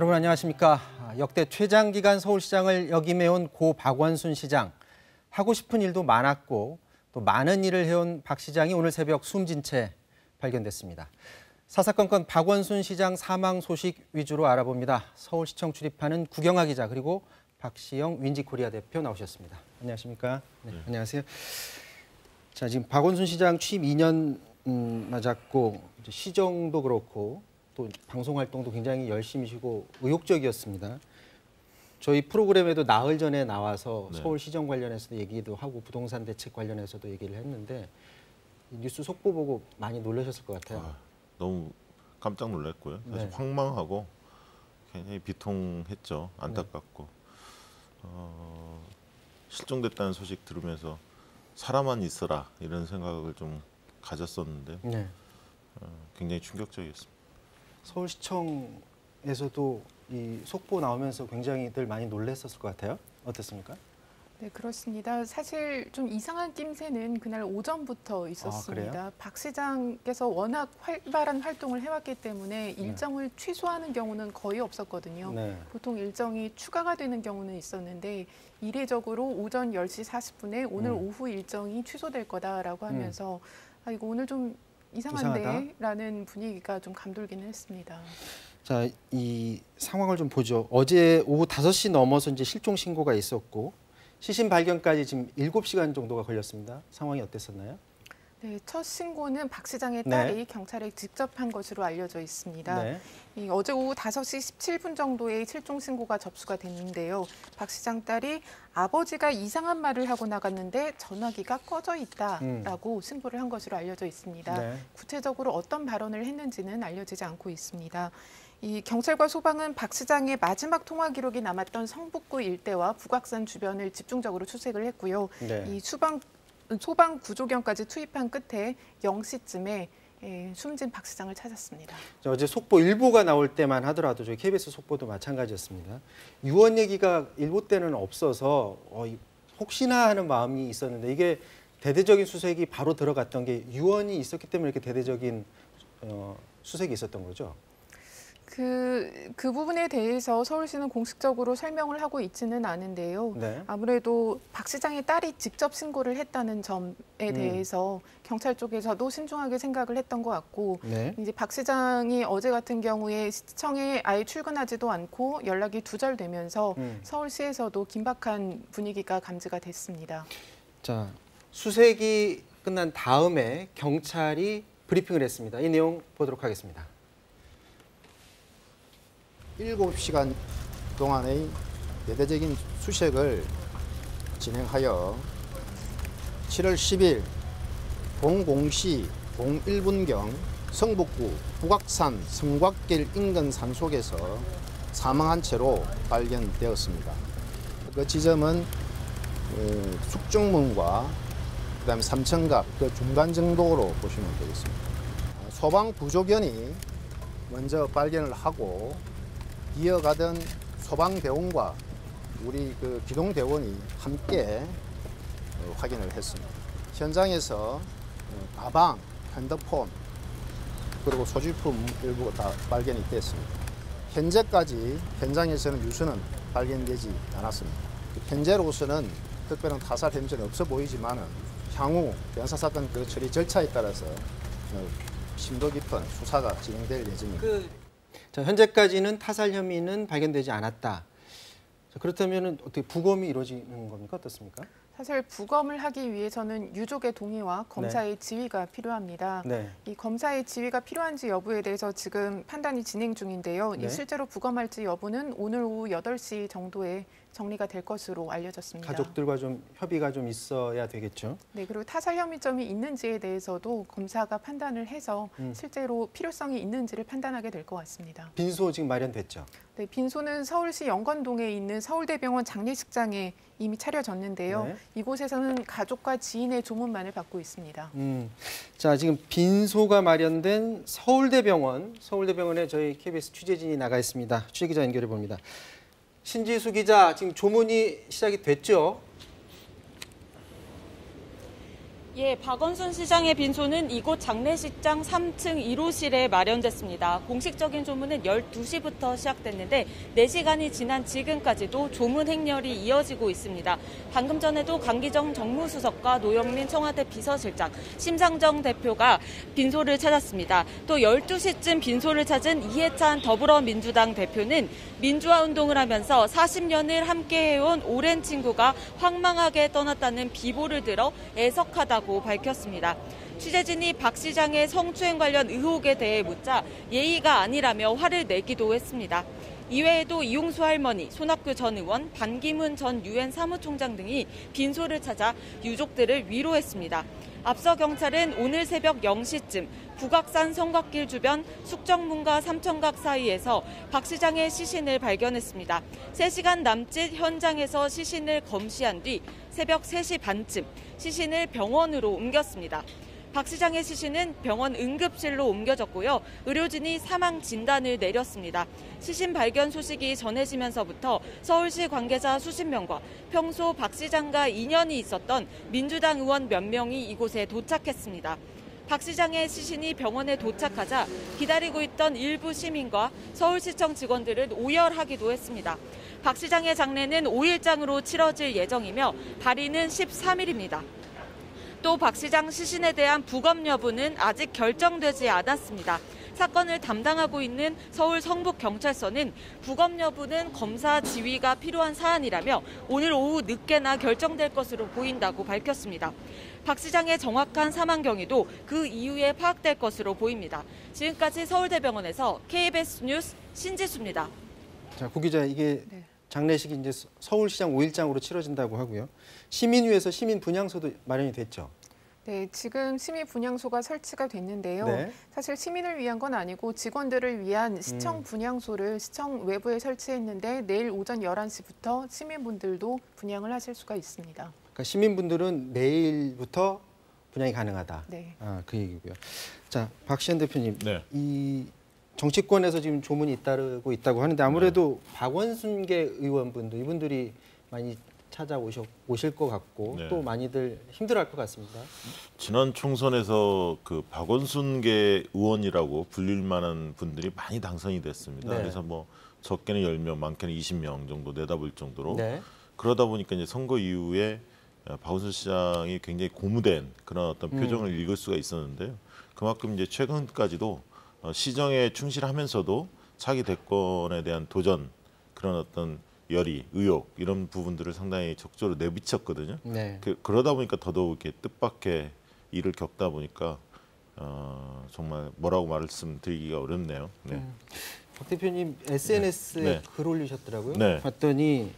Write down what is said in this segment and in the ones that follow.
여러분 안녕하십니까. 역대 최장기간 서울시장을 역임해온 고 박원순 시장. 하고 싶은 일도 많았고 또 많은 일을 해온 박 시장이 오늘 새벽 숨진 채 발견됐습니다. 사사건건 박원순 시장 사망 소식 위주로 알아봅니다. 서울시청 출입하는 구경하 기자 그리고 박시영 윈지코리아 대표 나오셨습니다. 안녕하십니까? 네, 안녕하세요. 자 지금 박원순 시장 취임 2년 음, 맞았고 시정도 그렇고 또 방송 활동도 굉장히 열심히 시고 의욕적이었습니다. 저희 프로그램에도 나흘 전에 나와서 네. 서울 시정 관련해서도 얘기도 하고 부동산 대책 관련해서도 얘기를 했는데 이 뉴스 속보 보고 많이 놀라셨을 것 같아요. 아, 너무 깜짝 놀랐고요. 사실 네. 황망하고 굉장히 비통했죠. 안타깝고 네. 어, 실종됐다는 소식 들으면서 살아만 있어라 이런 생각을 좀 가졌었는데 네. 어, 굉장히 충격적이었습니다. 서울시청에서도 이 속보 나오면서 굉장히들 많이 놀랐었을 것 같아요. 어땠습니까? 네, 그렇습니다. 사실 좀 이상한 낌새는 그날 오전부터 있었습니다. 박 시장께서 워낙 활발한 활동을 해왔기 때문에 일정을 취소하는 경우는 거의 없었거든요. 네. 보통 일정이 추가가 되는 경우는 있었는데 이례적으로 오전 10시 40분에 오늘 음. 오후 일정이 취소될 거다라고 하면서 아 이거 오늘 좀 이상한데라는 분위기가 좀 감돌기는 했습니다. 자, 이 상황을 좀 보죠. 어제 오후 5시 넘어서 이제 실종 신고가 있었고 시신 발견까지 지금 7시간 정도가 걸렸습니다. 상황이 어땠었나요? 네, 첫 신고는 박 시장의 네. 딸이 경찰에 직접 한 것으로 알려져 있습니다. 네. 이 어제 오후 5시 17분 정도에 실종 신고가 접수가 됐는데요. 박 시장 딸이 아버지가 이상한 말을 하고 나갔는데 전화기가 꺼져 있다라고 신고를 한 것으로 알려져 있습니다. 네. 구체적으로 어떤 발언을 했는지는 알려지지 않고 있습니다. 이 경찰과 소방은 박 시장의 마지막 통화 기록이 남았던 성북구 일대와 북악산 주변을 집중적으로 추색을 했고요. 네. 이 수방 소방 구조견까지 투입한 끝에 0시쯤에 예, 숨진 박 시장을 찾았습니다. 자, 어제 속보 일보가 나올 때만 하더라도 저희 KBS 속보도 마찬가지였습니다. 유언 얘기가 일보 때는 없어서 어, 이- 혹시나 하는 마음이 있었는데 이게 대대적인 수색이 바로 들어갔던 게 유언이 있었기 때문에 이렇게 대대적인 어, 수색이 있었던 거죠. 그, 그 부분에 대해서 서울시는 공식적으로 설명을 하고 있지는 않은데요. 네. 아무래도 박 시장의 딸이 직접 신고를 했다는 점에 음. 대해서 경찰 쪽에서도 신중하게 생각을 했던 것 같고 네. 이제 박 시장이 어제 같은 경우에 시청에 아예 출근하지도 않고 연락이 두절되면서 음. 서울시에서도 긴박한 분위기가 감지가 됐습니다. 자, 수색이 끝난 다음에 경찰이 브리핑을 했습니다. 이 내용 보도록 하겠습니다. 7시간 동안의 대대적인 수색을 진행하여 7월 10일 00시 01분경 성북구 북악산 성곽길 인근 산속에서 사망한 채로 발견되었습니다. 그 지점은 어, 숙정문과 그다음에 삼천각 그 중간 정도로 보시면 되겠습니다. 소방 구조견이 먼저 발견을 하고 이어가던 소방대원과 우리 그 기동대원이 함께 어, 확인을 했습니다. 현장에서 어, 가방, 핸드폰, 그리고 소지품 일부가 다 발견이 됐습니다. 현재까지 현장에서는 유수는 발견되지 않았습니다. 현재로서는 특별한 타살 혐의는 없어 보이지만은 향후 변사사건 그 처리 절차에 따라서 어, 심도 깊은 수사가 진행될 예정입니다. 그 자, 현재까지는 타살 혐의는 발견되지 않았다. 자, 그렇다면 어떻게 부검이 이루어지는 겁니까? 어떻습니까? 사실 부검을 하기 위해서는 유족의 동의와 검사의 지휘가 필요합니다. 네. 이 검사의 지휘가 필요한지 여부에 대해서 지금 판단이 진행 중인데요. 네. 이 실제로 부검할지 여부는 오늘 오후 8시 정도에 정리가 될 것으로 알려졌습니다. 가족들과 좀 협의가 좀 있어야 되겠죠. 네, 그리고 타살 혐의점이 있는지에 대해서도 검사가 판단을 해서 음. 실제로 필요성이 있는지를 판단하게 될 것 같습니다. 빈소 지금 마련됐죠. 네, 빈소는 서울시 영건동에 있는 서울대병원 장례식장에 이미 차려졌는데요. 네. 이곳에서는 가족과 지인의 조문만을 받고 있습니다. 음. 자, 지금 빈소가 마련된 서울대병원, 서울대병원에 저희 KBS 취재진이 나가 있습니다. 취재 기자 연결해 봅니다. 신지수 기자, 지금 조문이 시작이 됐죠? 예, 박원순 시장의 빈소는 이곳 장례식장 3층 1호실에 마련됐습니다. 공식적인 조문은 12시부터 시작됐는데 4시간이 지난 지금까지도 조문 행렬이 이어지고 있습니다. 방금 전에도 강기정 정무수석과 노영민 청와대 비서실장, 심상정 대표가 빈소를 찾았습니다. 또 12시쯤 빈소를 찾은 이해찬 더불어민주당 대표는 민주화 운동을 하면서 40년을 함께 해온 오랜 친구가 황망하게 떠났다는 비보를 들어 애석하다 고 밝혔습니다. 취재진이 박 시장의 성추행 관련 의혹에 대해 묻자 예의가 아니라며 화를 내기도 했습니다. 이외에도 이용수 할머니, 손학규 전 의원, 반기문 전 유엔 사무총장 등이 빈소를 찾아 유족들을 위로했습니다. 앞서 경찰은 오늘 새벽 0시쯤 북악산 성곽길 주변 숙정문과 삼천각 사이에서 박 시장의 시신을 발견했습니다. 3시간 남짓 현장에서 시신을 검시한 뒤 새벽 3시 반쯤 시신을 병원으로 옮겼습니다. 박 시장의 시신은 병원 응급실로 옮겨졌고요. 의료진이 사망 진단을 내렸습니다. 시신 발견 소식이 전해지면서부터 서울시 관계자 수십 명과 평소 박 시장과 인연이 있었던 민주당 의원 몇 명이 이곳에 도착했습니다. 박 시장의 시신이 병원에 도착하자 기다리고 있던 일부 시민과 서울시청 직원들은 오열하기도 했습니다. 박 시장의 장례는 5일장으로 치러질 예정이며 발의는 13일입니다. 또 박 시장 시신에 대한 부검 여부는 아직 결정되지 않았습니다. 사건을 담당하고 있는 서울 성북경찰서는 부검 여부는 검사 지휘가 필요한 사안이라며 오늘 오후 늦게나 결정될 것으로 보인다고 밝혔습니다. 박 시장의 정확한 사망 경위도 그 이후에 파악될 것으로 보입니다. 지금까지 서울대병원에서 KBS 뉴스 신지수입니다. 자, 구 기자 이게 네. 장례식이 이제 서울시장 5일장으로 치러진다고 하고요. 시민위에서 시민 분향소도 마련이 됐죠. 네, 지금 시민 분향소가 설치가 됐는데요. 네. 사실 시민을 위한 건 아니고 직원들을 위한 시청 음. 분향소를 시청 외부에 설치했는데 내일 오전 11시부터 시민분들도 분향을 하실 수가 있습니다. 그러니까 시민분들은 내일부터 분양이 가능하다. 네. 아, 그 얘기고요. 자, 박시현 대표님. 네. 이 정치권에서 지금 조문이 잇따르고 있다고 하는데 아무래도 네. 박원순계 의원분도 이분들이 많이 찾아오실 오실 것 같고 네. 또 많이들 힘들어할 것 같습니다. 지난 총선에서 그 박원순계 의원이라고 불릴 만한 분들이 많이 당선이 됐습니다. 네. 그래서 뭐 적게는 10명, 많게는 20명 정도 내다볼 정도로 네. 그러다 보니까 이제 선거 이후에 어, 박원순 시장이 굉장히 고무된 그런 어떤 음. 표정을 읽을 수가 있었는데요. 그만큼 이제 최근까지도 어, 시정에 충실하면서도 차기 대권에 대한 도전 그런 어떤 열의, 의욕 이런 부분들을 상당히 적극적으로 내비쳤거든요. 네. 그, 그러다 보니까 더더욱 이렇게 뜻밖의 일을 겪다 보니까 어, 정말 뭐라고 말씀드리기가 어렵네요. 네. 음. 박 대표님 SNS에 네. 글 올리셨더라고요. 네. 봤더니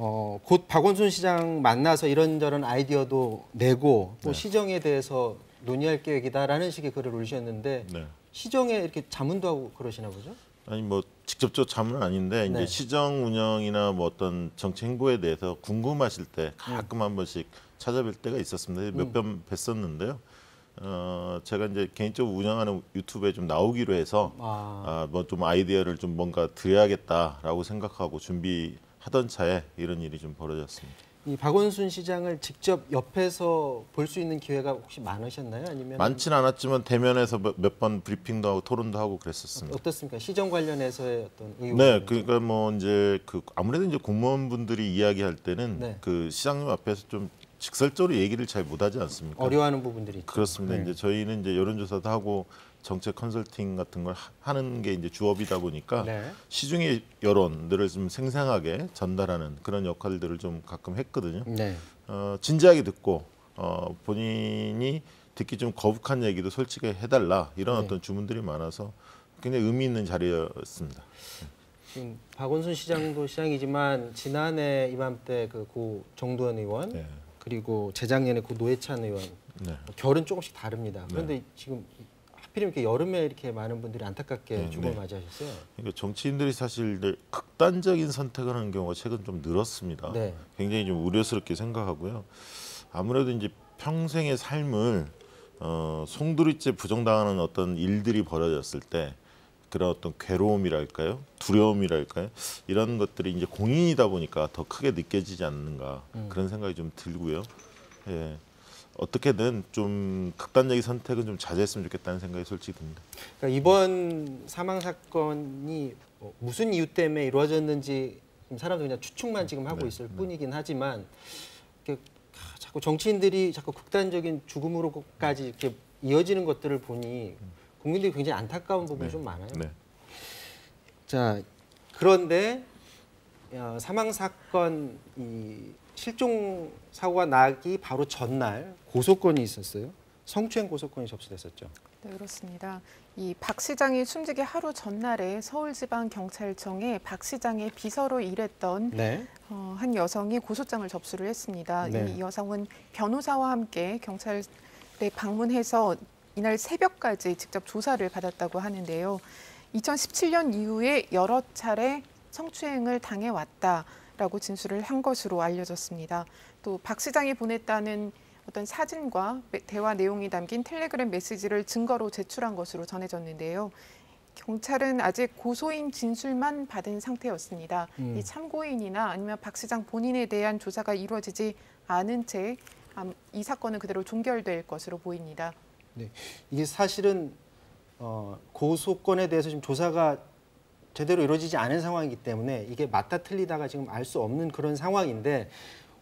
어, 곧 박원순 시장 만나서 이런저런 아이디어도 내고 또 네. 시정에 대해서 논의할 계획이다라는 식의 글을 올리셨는데 네. 시정에 이렇게 자문도 하고 그러시나 보죠? 아니 뭐 직접적 자문은 아닌데 이제 네. 시정 운영이나 뭐 어떤 정치 행보에 대해서 궁금하실 때 가끔 한 번씩 찾아뵐 때가 있었습니다. 몇번 뵀었는데요. 어 제가 이제 개인적으로 운영하는 유튜브에 좀 나오기로 해서 아, 아뭐 좀 아이디어를 좀 뭔가 드려야겠다라고 생각하고 준비하던 차에 이런 일이 좀 벌어졌습니다. 이 박원순 시장을 직접 옆에서 볼 수 있는 기회가 혹시 많으셨나요? 아니면 많지는 않았지만 대면에서 몇 번 브리핑도 하고 토론도 하고 그랬었습니다. 어떻습니까? 시정 관련해서의 어떤 의혹? 네, 그러니까 뭐 이제 그 아무래도 이제 공무원분들이 이야기할 때는 네. 그 시장님 앞에서 좀 직설적으로 얘기를 잘 못하지 않습니까? 어려워하는 부분들이 있죠. 그렇습니다. 네. 이제 저희는 이제 여론조사도 하고 정책 컨설팅 같은 걸 하- 하는 게 이제 주업이다 보니까 네. 시중의 여론들을 좀 생생하게 전달하는 그런 역할들을 좀 가끔 했거든요. 네. 어, 진지하게 듣고 어, 본인이 듣기 좀 거북한 얘기도 솔직히 해달라 이런 네. 어떤 주문들이 많아서 굉장히 의미 있는 자리였습니다. 지금 박원순 시장도 시장이지만 지난해 이맘때 그 고 정두원 의원 네. 그리고 재작년에 고 노회찬 의원 네. 결은 조금씩 다릅니다. 그런데 지금 하필이면 이렇게 여름에 이렇게 많은 분들이 안타깝게 네, 죽음을 네. 맞이하셨어요. 그러니까 정치인들이 사실 극단적인 선택을 하는 경우가 최근 좀 늘었습니다. 네. 굉장히 좀 우려스럽게 생각하고요. 아무래도 이제 평생의 삶을 어, 송두리째 부정당하는 어떤 일들이 벌어졌을 때 그런 어떤 괴로움이랄까요, 두려움이랄까요, 이런 것들이 이제 공인이다 보니까 더 크게 느껴지지 않는가 그런 생각이 좀 들고요. 예. 어떻게든 좀 극단적인 선택은 좀 자제했으면 좋겠다는 생각이 솔직히 듭니다. 그러니까 이번 사망 사건이 뭐 무슨 이유 때문에 이루어졌는지 사람들이 그냥 추측만 지금 하고 네, 있을 뿐이긴 하지만 자꾸 정치인들이 자꾸 극단적인 죽음으로까지 이렇게 이어지는 것들을 보니 국민들이 굉장히 안타까운 부분이 네. 좀 많아요. 네. 자 그런데 어, 사망 사건 이 실종 사고가 나기 바로 전날 고소건이 있었어요. 성추행 고소건이 접수됐었죠. 네, 그렇습니다. 이 박 시장이 숨지기 하루 전날에 서울지방경찰청에 박 시장의 비서로 일했던 네. 어, 한 여성이 고소장을 접수를 했습니다. 네. 이 여성은 변호사와 함께 경찰에 방문해서 이날 새벽까지 직접 조사를 받았다고 하는데요. 2017년 이후에 여러 차례 성추행을 당해왔다라고 진술을 한 것으로 알려졌습니다. 또 박 시장이 보냈다는 어떤 사진과 메- 대화 내용이 담긴 텔레그램 메시지를 증거로 제출한 것으로 전해졌는데요. 경찰은 아직 고소인 진술만 받은 상태였습니다. 음. 이 참고인이나 아니면 박 시장 본인에 대한 조사가 이루어지지 않은 채 이 사건은 그대로 종결될 것으로 보입니다. 이게 사실은 어, 고소건에 대해서 지금 조사가 제대로 이루어지지 않은 상황이기 때문에 이게 맞다 틀리다가 지금 알 수 없는 그런 상황인데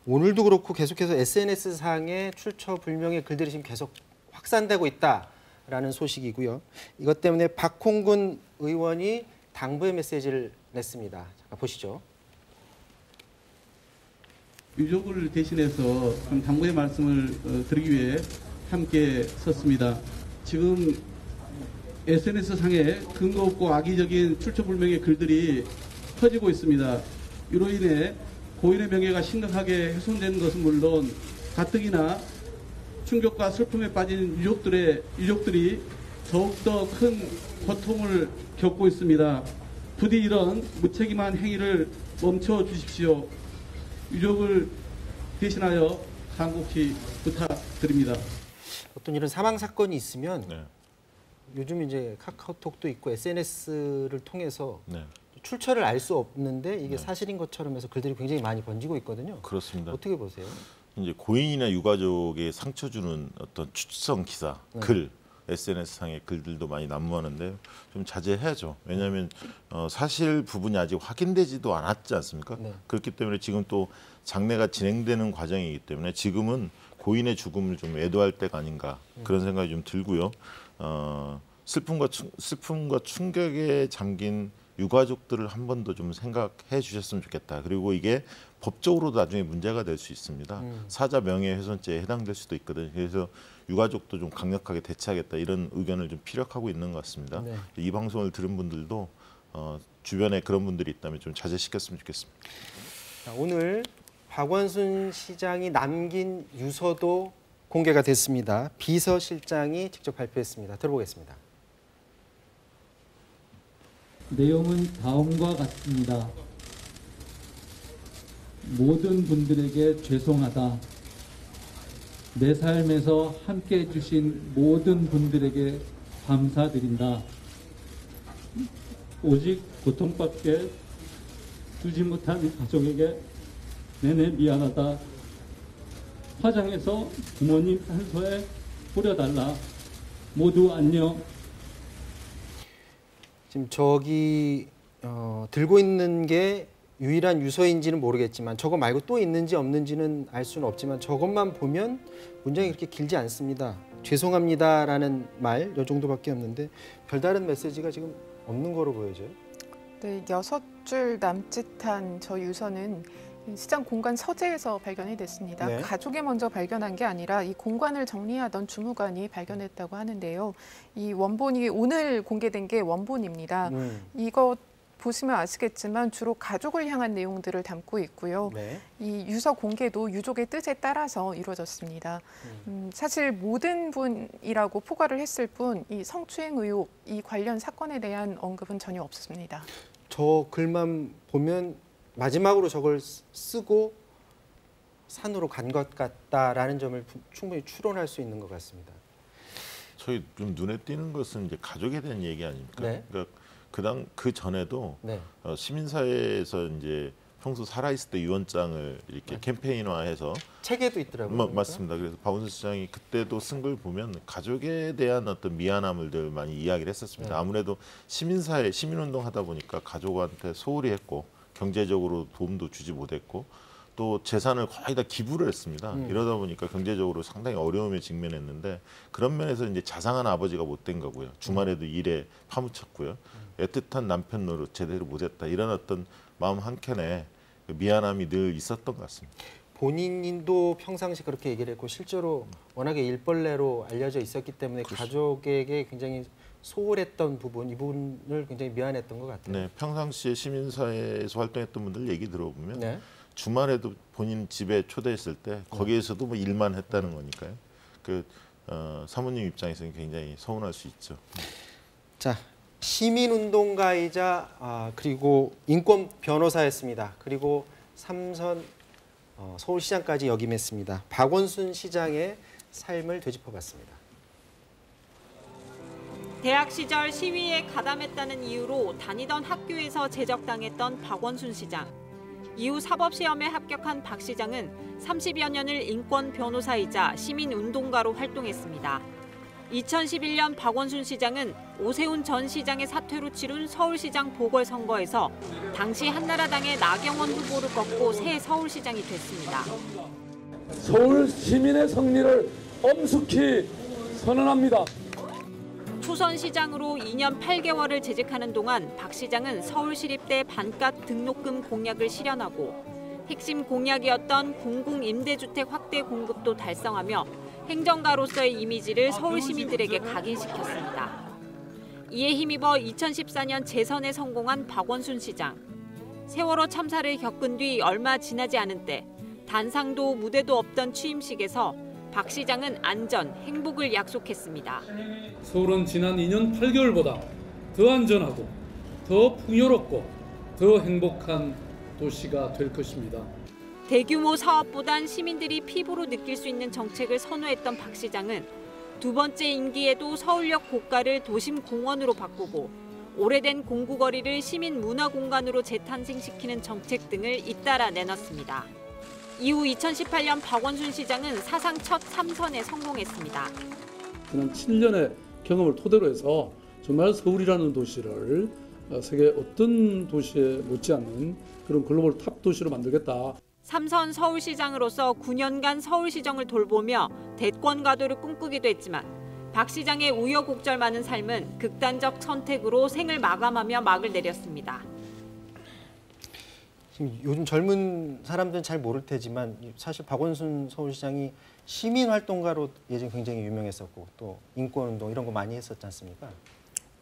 오늘도 그렇고 계속해서 SNS 상에 출처 불명의 글들이 지금 계속 확산되고 있다라는 소식이고요. 이것 때문에 박홍근 의원이 당부의 메시지를 냈습니다. 잠깐 보시죠. 유족을 대신해서 좀 당부의 말씀을 어, 드리기 위해 함께 섰습니다. 지금 SNS 상에 근거 없고 악의적인 출처불명의 글들이 퍼지고 있습니다. 이로 인해 고인의 명예가 심각하게 훼손되는 것은 물론 가뜩이나 충격과 슬픔에 빠진 유족들의 유족들이 더욱더 큰 고통을 겪고 있습니다. 부디 이런 무책임한 행위를 멈춰 주십시오. 유족을 대신하여 간곡히 부탁드립니다. 어떤 이런 사망 사건이 있으면 네. 요즘 이제 카카오톡도 있고 SNS를 통해서 네. 출처를 알 수 없는데 이게 네. 사실인 것처럼 해서 글들이 굉장히 많이 번지고 있거든요. 그렇습니다. 어떻게 보세요? 이제 고인이나 유가족에 상처 주는 어떤 추측성 기사, 네. 글, SNS 상의 글들도 많이 난무하는데 좀 자제해야죠. 왜냐하면 어, 사실 부분이 아직 확인되지도 않았지 않습니까? 네. 그렇기 때문에 지금 또 장례가 진행되는 과정이기 때문에 지금은 고인의 죽음을 좀 애도할 때가 아닌가 그런 생각이 좀 들고요. 어, 슬픔과 충, 슬픔과 충격에 잠긴 유가족들을 한 번 더 좀 생각해 주셨으면 좋겠다. 그리고 이게 법적으로도 나중에 문제가 될 수 있습니다. 음. 사자 명예훼손죄에 해당될 수도 있거든요. 그래서 유가족도 좀 강력하게 대처하겠다 이런 의견을 좀 피력하고 있는 것 같습니다. 네. 이 방송을 들은 분들도 어, 주변에 그런 분들이 있다면 좀 자제시켰으면 좋겠습니다. 자, 오늘 박원순 시장이 남긴 유서도 공개가 됐습니다. 비서실장이 직접 발표했습니다. 들어보겠습니다. 내용은 다음과 같습니다. 모든 분들에게 죄송하다. 내 삶에서 함께 해주신 모든 분들에게 감사드린다. 오직 고통밖에 주지 못한 가족에게 내내 미안하다. 화장해서 부모님 산소에 뿌려달라. 모두 안녕. 지금 저기 어, 들고 있는 게 유일한 유서인지는 모르겠지만 저거 말고 또 있는지 없는지는 알 수는 없지만 저것만 보면 문장이 그렇게 길지 않습니다. 죄송합니다라는 말요 정도밖에 없는데 별다른 메시지가 지금 없는 거로 보여져요. 네, 여섯 줄 남짓한 저 유서는 시장 공간 서재에서 발견이 됐습니다. 네. 가족이 먼저 발견한 게 아니라 이 공간을 정리하던 주무관이 발견했다고 하는데요. 이 원본이 오늘 공개된 게 원본입니다. 음, 이거 보시면 아시겠지만 주로 가족을 향한 내용들을 담고 있고요. 네. 이 유서 공개도 유족의 뜻에 따라서 이루어졌습니다. 음, 사실 모든 분이라고 포괄을 했을 뿐 이 성추행 의혹 이 관련 사건에 대한 언급은 전혀 없습니다. 저 글만 보면 마지막으로 저걸 쓰- 쓰고 산으로 간 것 같다라는 점을 부- 충분히 추론할 수 있는 것 같습니다. 저희 좀 눈에 띄는 것은 이제 가족에 대한 얘기 아닙니까? 네. 그러니까 그당 그 전에도 네. 어, 시민사회에서 이제 평소 살아있을 때 유언장을 이렇게 캠페인화해서 책에도 있더라고요. 마- 보니까. 맞습니다. 그래서 박원순 시장이 그때도 쓴 걸 보면 가족에 대한 어떤 미안함을 늘 많이 이야기를 했었습니다. 네. 아무래도 시민사회 시민운동 하다 보니까 가족한테 소홀히 했고 경제적으로 도움도 주지 못했고 또 재산을 거의 다 기부를 했습니다. 음. 이러다 보니까 경제적으로 상당히 어려움에 직면했는데 그런 면에서 이제 자상한 아버지가 못된 거고요. 주말에도 일에 파묻혔고요. 애틋한 남편 노릇 제대로 못했다. 이런 어떤 마음 한켠에 그 미안함이 늘 있었던 것 같습니다. 본인도 평상시 그렇게 얘기를 했고 실제로 워낙에 일벌레로 알려져 있었기 때문에 가족에게 굉장히 소홀했던 부분 이 부분을 굉장히 미안했던 것 같아요. 네, 평상시에 시민사회에서 활동했던 분들 얘기 들어보면 네. 주말에도 본인 집에 초대했을 때 거기에서도 뭐 일만 했다는 거니까요. 그 어, 사모님 입장에서는 굉장히 서운할 수 있죠. 자 시민운동가이자 아, 그리고 인권 변호사였습니다. 그리고 삼선 어, 서울시장까지 역임했습니다. 박원순 시장의 삶을 되짚어봤습니다. 대학 시절 시위에 가담했다는 이유로 다니던 학교에서 제적당했던 박원순 시장. 이후 사법시험에 합격한 박 시장은 30여 년을 인권 변호사이자 시민운동가로 활동했습니다. 2011년 박원순 시장은 오세훈 전 시장의 사퇴로 치룬 서울시장 보궐선거에서 당시 한나라당의 나경원 후보를 꺾고 새 서울시장이 됐습니다. 서울 시민의 승리를 엄숙히 선언합니다. 초선 시장으로 2년 8개월을 재직하는 동안 박 시장은 서울시립대 반값 등록금 공약을 실현하고 핵심 공약이었던 공공임대주택 확대 공급도 달성하며 행정가로서의 이미지를 서울 시민들에게 각인시켰습니다. 이에 힘입어 2014년 재선에 성공한 박원순 시장. 세월호 참사를 겪은 뒤 얼마 지나지 않은 때 단상도 무대도 없던 취임식에서 박 시장은 안전, 행복을 약속했습니다. 서울은 지난 2년 8개월보다 더 안전하고 더 풍요롭고 더 행복한 도시가 될 것입니다. 대규모 사업보단 시민들이 피부로 느낄 수 있는 정책을 선호했던 박 시장은 두 번째 임기에도 서울역 고가를 도심 공원으로 바꾸고 오래된 공구거리를 시민 문화 공간으로 재탄생시키는 정책 등을 잇따라 내놨습니다. 이후 2018년 박원순 시장은 사상 첫 3선에 성공했습니다. 지난 7년의 경험을 토대로 해서 정말 서울이라는 도시를 어, 세계 어떤 도시에 못지않는 그런 글로벌 탑 도시로 만들겠다. 삼선 서울시장으로서 9년간 서울시정을 돌보며 대권 가도를 꿈꾸기도 했지만 박 시장의 우여곡절 많은 삶은 극단적 선택으로 생을 마감하며 막을 내렸습니다. 지금 요즘 젊은 사람들은 잘 모를 테지만 사실 박원순 서울시장이 시민 활동가로 예전 굉장히 유명했었고 또 인권 운동 이런 거 많이 했었지 않습니까?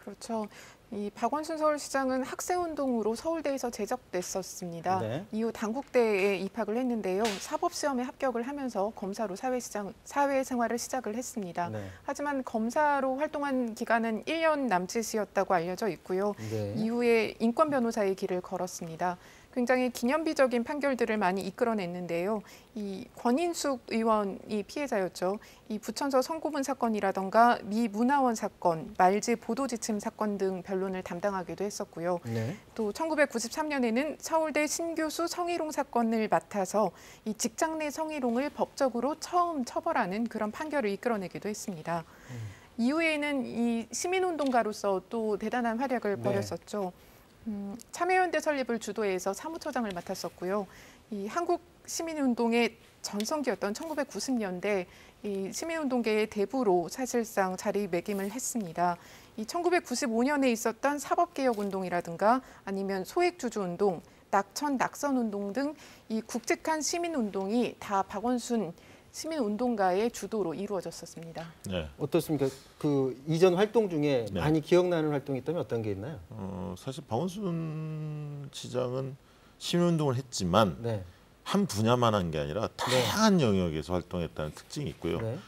그렇죠. 이 박원순 서울시장은 학생운동으로 서울대에서 제적됐었습니다. 네. 이후 당국대에 입학을 했는데요. 사법시험에 합격을 하면서 검사로 사회시장, 사회생활을 시작을 했습니다. 네. 하지만 검사로 활동한 기간은 1년 남짓이었다고 알려져 있고요. 네. 이후에 인권 변호사의 길을 걸었습니다. 굉장히 기념비적인 판결들을 많이 이끌어냈는데요. 이 권인숙 의원이 피해자였죠. 이 부천서 성고문 사건이라던가 미 문화원 사건, 말지 보도 지침 사건 등 변론을 담당하기도 했었고요. 네. 또 1993년에는 서울대 신교수 성희롱 사건을 맡아서 이 직장 내 성희롱을 법적으로 처음 처벌하는 그런 판결을 이끌어내기도 했습니다. 이후에는 이 시민운동가로서 또 대단한 활약을 네. 벌였었죠. 음, 참여연대 설립을 주도해서 사무처장을 맡았었고요. 이 한국 시민운동의 전성기였던 1990년대 이 시민운동계의 대부로 사실상 자리매김을 했습니다. 이 1995년에 있었던 사법개혁운동이라든가 아니면 소액주주운동, 낙천 낙선운동 등이 굵직한 시민운동이 다 박원순 시민 운동가의 주도로 이루어졌었습니다. 네. 어떻습니까? 그 이전 활동 중에 네. 많이 기억나는 활동이 있다면 어떤 게 있나요? 어, 사실 박원순 시장은 시민 운동을 했지만 네. 한 분야만 한 게 아니라 다양한 영역에서 활동했다는 특징이 있고요. 네.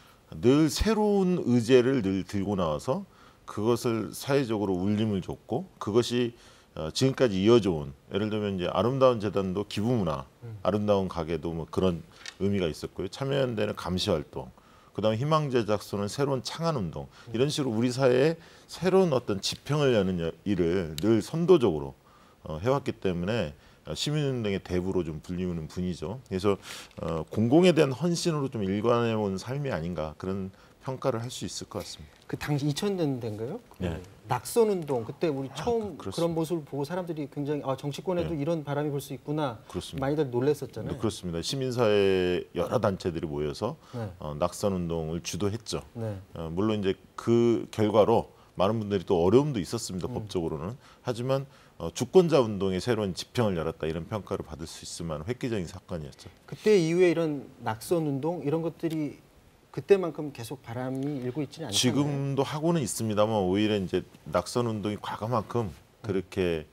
늘 새로운 의제를 늘 들고 나와서 그것을 사회적으로 울림을 줬고 그것이 어, 지금까지 이어져 온 예를 들면 이제 아름다운 재단도 기부문화, 아름다운 가게도 뭐 그런 의미가 있었고요. 참여연대는 감시 활동, 그다음에 희망제작소는 새로운 창안 운동 이런 식으로 우리 사회에 새로운 어떤 지평을 여는 여- 일을 늘 선도적으로 어, 해왔기 때문에 어, 시민운동의 대부로 좀 불리우는 분이죠. 그래서 어, 공공에 대한 헌신으로 좀 일관해온 삶이 아닌가 그런 평가를 할 수 있을 것 같습니다. 그 당시 2000년대인가요? 네. 낙선 운동 그때 우리 처음 그렇습니다. 그런 모습을 보고 사람들이 굉장히 아 정치권에도 네. 이런 바람이 불 수 있구나 그렇습니다. 많이들 놀랐었잖아요. 네, 그렇습니다. 시민사회 여러 단체들이 모여서 네. 어, 낙선 운동을 주도했죠. 네. 어, 물론 이제 그 결과로 많은 분들이 또 어려움도 있었습니다. 법적으로는. 하지만 어, 주권자 운동의 새로운 지평을 열었다 이런 평가를 받을 수 있을 만한 획기적인 사건이었죠. 그때 이후에 이런 낙선 운동 이런 것들이 그때만큼 계속 바람이 일고 있지는 않잖아요. 지금도 하고는 있습니다만 오히려 이제 낙선 운동이 과거만큼 그렇게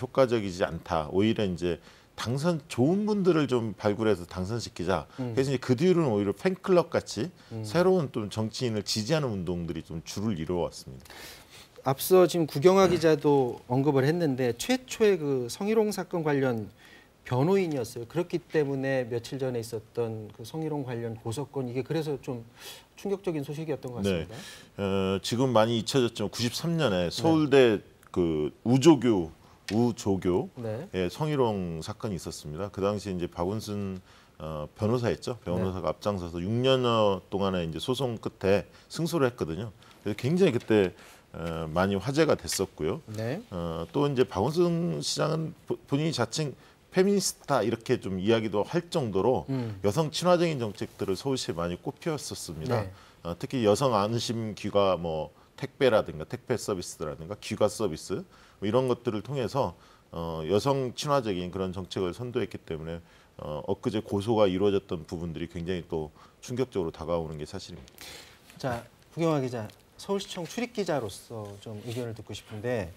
효과적이지 않다. 오히려 이제 당선 좋은 분들을 좀 발굴해서 당선시키자. 그래서 이제 그 뒤로는 오히려 팬클럽 같이 새로운 또 정치인을 지지하는 운동들이 좀 줄을 이루어왔습니다. 앞서 지금 구경화 기자도 언급을 했는데 최초의 그 성희롱 사건 관련 변호인이었어요. 그렇기 때문에 며칠 전에 있었던 그 성희롱 관련 고소건 이게 그래서 좀 충격적인 소식이었던 것 네. 같습니다. 어, 지금 많이 잊혀졌지만 93년에 서울대 그 우조교 우조교 네. 예, 성희롱 사건이 있었습니다. 그 당시 이제 박원순 어, 변호사였죠. 변호사가 앞장서서 6년여 동안의 이제 소송 끝에 승소를 했거든요. 그래서 굉장히 그때 어, 많이 화제가 됐었고요. 네. 어, 또 이제 박원순 시장은 보- 본인이 자칭 페미니스트다 이렇게 좀 이야기도 할 정도로 음. 여성 친화적인 정책들을 서울시에 많이 꽃피웠었습니다. 네. 어, 특히 여성 안심 귀가 뭐 택배라든가 택배 서비스라든가 귀가 서비스 뭐 이런 것들을 통해서 어, 여성 친화적인 그런 정책을 선도했기 때문에 어, 엊그제 고소가 이루어졌던 부분들이 굉장히 또 충격적으로 다가오는 게 사실입니다. 자, 구경화 기자, 서울시청 출입 기자로서 좀 의견을 듣고 싶은데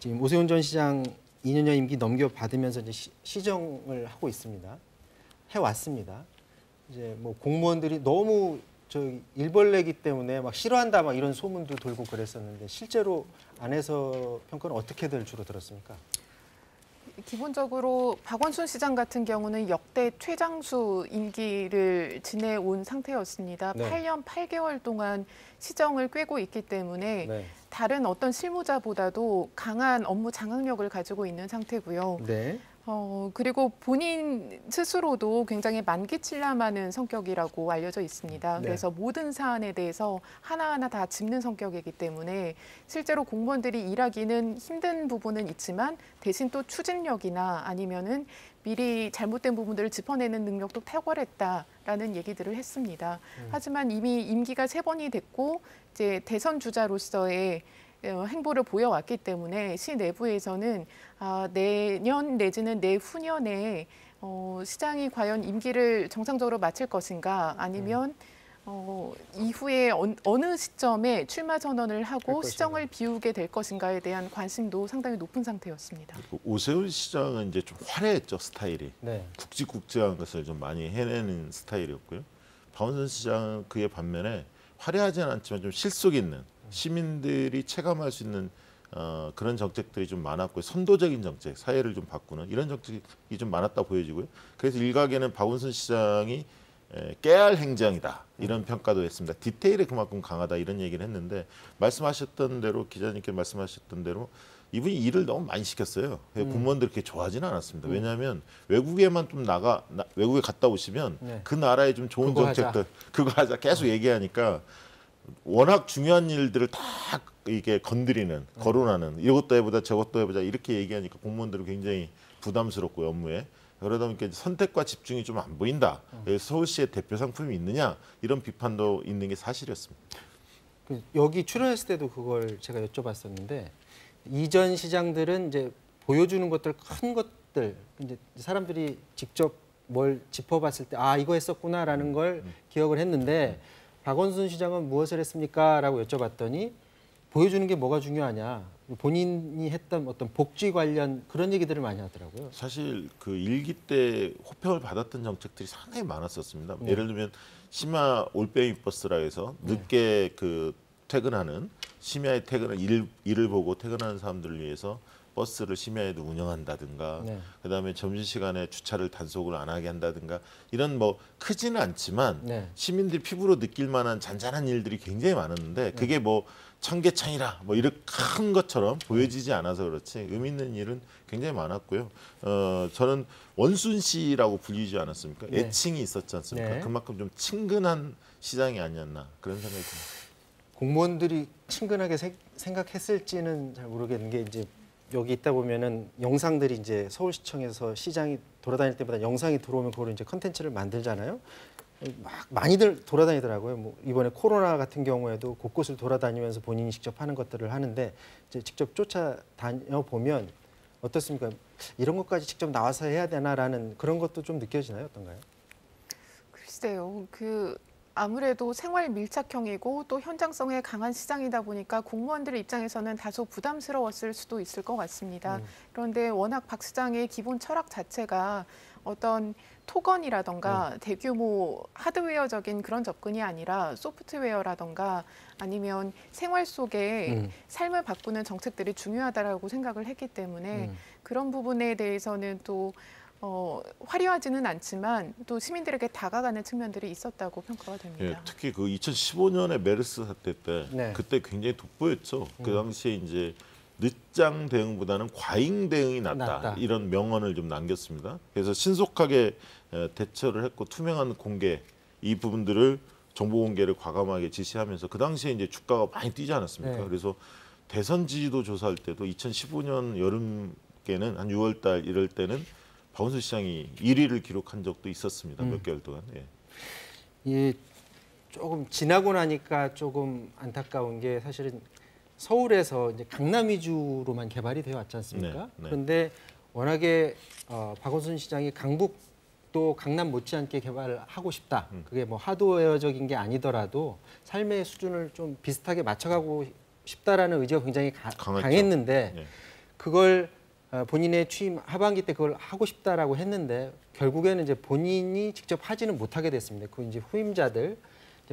지금 오세훈 전 시장 2년여 임기 넘겨 받으면서 이제 시, 시정을 하고 있습니다. 해 왔습니다. 이제 뭐 공무원들이 너무 저 일벌레기 때문에 막 싫어한다 막 이런 소문도 돌고 그랬었는데 실제로 안에서 평가는 어떻게들 주로 들었습니까? 기본적으로 박원순 시장 같은 경우는 역대 최장수 임기를 지내온 상태였습니다. 네. 8년 8개월 동안 시정을 꿰고 있기 때문에 네. 다른 어떤 실무자보다도 강한 업무 장악력을 가지고 있는 상태고요. 네. 어, 그리고 본인 스스로도 굉장히 만기칠람하는 성격이라고 알려져 있습니다. 네. 그래서 모든 사안에 대해서 하나하나 다 짚는 성격이기 때문에 실제로 공무원들이 일하기는 힘든 부분은 있지만 대신 또 추진력이나 아니면은 미리 잘못된 부분들을 짚어내는 능력도 탁월했다라는 얘기들을 했습니다. 하지만 이미 임기가 세 번이 됐고 이제 대선 주자로서의 어, 행보를 보여왔기 때문에 시 내부에서는 아, 내년 내지는 내후년에 어, 시장이 과연 임기를 정상적으로 마칠 것인가 아니면 어, 이후에 언- 어느 시점에 출마 선언을 할 하고. 시정을 비우게 될 것인가에 대한 관심도 상당히 높은 상태였습니다. 그 오세훈 시장은 이제 좀 화려했죠 스타일이. 네. 굵직굵직한 것을 좀 많이 해내는 스타일이었고요. 박원순 시장은 그에 반면에 화려하지는 않지만 좀 실속 있는 시민들이 체감할 수 있는 어, 그런 정책들이 좀 많았고 선도적인 정책, 사회를 좀 바꾸는 이런 정책이 좀 많았다 보여지고요. 그래서 일각에는 박원순 시장이 에, 깨알 행정이다 이런 평가도 했습니다. 디테일에 그만큼 강하다 이런 얘기를 했는데 말씀하셨던 대로 기자님께 말씀하셨던 대로 이분이 일을 너무 많이 시켰어요. 그래서 공무원들이 그렇게 좋아하지는 않았습니다. 왜냐하면 외국에만 좀 나가 나- 외국에 갔다 오시면 네. 그 나라에 좀 좋은 그거 하자. 정책들 그거 하자 계속 얘기하니까 워낙 중요한 일들을 다 이게 건드리는 거론하는 이것도 해보자 저것도 해보자 이렇게 얘기하니까 공무원들은 굉장히 부담스럽고 업무에. 그러다 보니까 선택과 집중이 좀 안 보인다. 그래서 서울시의 대표 상품이 있느냐 이런 비판도 있는 게 사실이었습니다. 그 여기 출연했을 때도 그걸 제가 여쭤봤었는데 이전 시장들은 이제 보여주는 것들 큰 것들 이제 사람들이 직접 뭘 짚어봤을 때 아 이거 했었구나라는 걸 기억을 했는데 박원순 시장은 무엇을 했습니까?라고 여쭤봤더니 보여주는 게 뭐가 중요하냐 본인이 했던 어떤 복지 관련 그런 얘기들을 많이 하더라고요. 사실 그 일기 때 호평을 받았던 정책들이 상당히 많았었습니다. 네. 예를 들면 심야 올빼미 버스라 해서 늦게 그 퇴근하는 심야에 퇴근을 일, 일을 보고 퇴근하는 사람들을 위해서 버스를 심야에도 운영한다든가 네. 그다음에 점심시간에 주차를 단속을 안 하게 한다든가 이런 뭐 크지는 않지만 네. 시민들이 피부로 느낄 만한 잔잔한 일들이 굉장히 많았는데 그게 뭐 청계창이라 뭐 이렇게 큰 것처럼 보여지지 않아서 그렇지 의미 있는 일은 굉장히 많았고요. 어 저는 원순 씨라고 불리지 않았습니까? 네. 애칭이 있었지 않습니까? 네. 그만큼 좀 친근한 시장이 아니었나 그런 생각이 듭니다. 공무원들이 친근하게 세- 생각했을지는 잘 모르겠는 게 이제 여기 있다 보면은 영상들이 이제 서울시청에서 시장이 돌아다닐 때마다 영상이 들어오면 그걸 이제 컨텐츠를 만들잖아요. 막 많이들 돌아다니더라고요. 뭐 이번에 코로나 같은 경우에도 곳곳을 돌아다니면서 본인이 직접 하는 것들을 하는데 이제 직접 쫓아다녀 보면 어떻습니까? 이런 것까지 직접 나와서 해야 되나라는 그런 것도 좀 느껴지나요? 어떤가요? 글쎄요. 그 아무래도 생활 밀착형이고 또 현장성에 강한 시장이다 보니까 공무원들 입장에서는 다소 부담스러웠을 수도 있을 것 같습니다. 그런데 워낙 박 시장의 기본 철학 자체가 어떤 토건이라던가 대규모 하드웨어적인 그런 접근이 아니라 소프트웨어라던가 아니면 생활 속에 음. 삶을 바꾸는 정책들이 중요하다라고 생각을 했기 때문에 음. 그런 부분에 대해서는 또 어, 화려하지는 않지만 또 시민들에게 다가가는 측면들이 있었다고 평가가 예, 됩니다. 특히 그 2015년에 메르스 사태 때 네. 그때 굉장히 돋보였죠. 그 당시에 이제 늦장 대응보다는 과잉 대응이 낫다, 낫다. 이런 명언을 좀 남겼습니다. 그래서 신속하게 에, 대처를 했고 투명한 공개 이 부분들을 정보 공개를 과감하게 지시하면서 그 당시에 이제 주가가 많이 뛰지 않았습니까? 네. 그래서 대선 지지도 조사할 때도 2015년 여름께는 한 6월 달 이럴 때는 박원순 시장이 1위를 기록한 적도 있었습니다. 음. 몇 개월 동안. 예. 이 조금 지나고 나니까 조금 안타까운 게 사실은 서울에서 이제 강남 위주로만 개발이 되어 왔지 않습니까? 네, 네. 그런데 워낙에 어, 박원순 시장이 강북도 강남 못지않게 개발을 하고 싶다. 음. 그게 뭐 하드웨어적인 게 아니더라도 삶의 수준을 좀 비슷하게 맞춰가고 싶다라는 의지가 굉장히 가-. 강했는데 예. 그걸 어, 본인의 취임 하반기 때 그걸 하고 싶다라고 했는데 결국에는 이제 본인이 직접 하지는 못하게 됐습니다. 그 이제 후임자들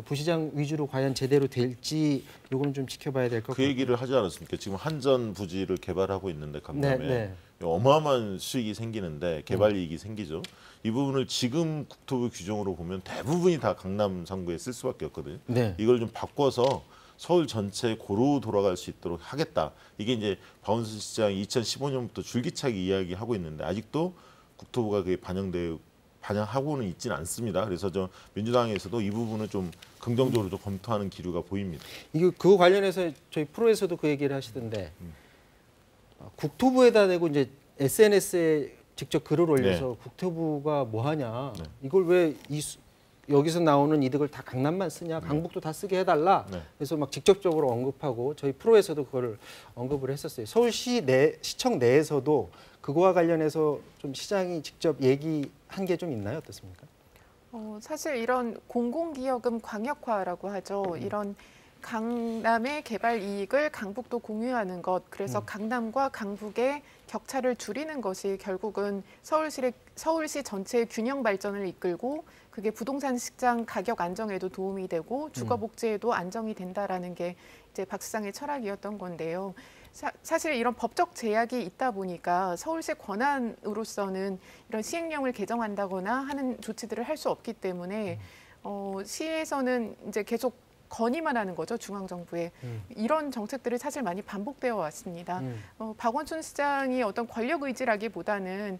부시장 위주로 과연 제대로 될지 요거는 좀 지켜봐야 될것그 같고. 얘기를 하지 않았습니까? 지금 한전 부지를 개발하고 있는데 강남에 네, 네. 어마어마한 수익이 생기는데 개발 이익이 생기죠. 이 부분을 지금 국토부 규정으로 보면 대부분이 다 강남 상부에 쓸 수밖에 없거든요. 네. 이걸 좀 바꿔서 서울 전체 고루 돌아갈 수 있도록 하겠다. 이게 이제 박원순 시장이 2015년부터 줄기차게 이야기하고 있는데 아직도 국토부가 그게 반영돼 반영하고는 있지는 않습니다. 그래서 저 민주당에서도 이 부분을 좀 긍정적으로 좀 검토하는 기류가 보입니다. 이거 그거 관련해서 저희 프로에서도 그 얘기를 하시던데 어, 국토부에다 대고 이제 SNS에 직접 글을 올려서 국토부가 뭐 하냐 네. 이걸 왜이 여기서 나오는 이득을 다 강남만 쓰냐? 강북도 다 쓰게 해달라? 네. 그래서 막 직접적으로 언급하고 저희 프로에서도 그걸 언급을 했었어요. 서울시 내 시청 내에서도 그거와 관련해서 좀 시장이 직접 얘기한 게 좀 있나요? 어떻습니까? 어, 사실 이런 공공기여금 광역화라고 하죠. 이런 강남의 개발 이익을 강북도 공유하는 것, 그래서 강남과 강북의 격차를 줄이는 것이 결국은 서울시 서울시 전체의 균형 발전을 이끌고 그게 부동산 시장 가격 안정에도 도움이 되고 주거 복지에도 안정이 된다라는 게 이제 박 시장의 철학이었던 건데요. 사, 사실 이런 법적 제약이 있다 보니까 서울시 권한으로서는 이런 시행령을 개정한다거나 하는 조치들을 할 수 없기 때문에 어, 시에서는 이제 계속 건의만 하는 거죠 중앙 정부에 음. 이런 정책들이 사실 많이 반복되어 왔습니다. 음. 어, 박원순 시장이 어떤 권력 의지라기보다는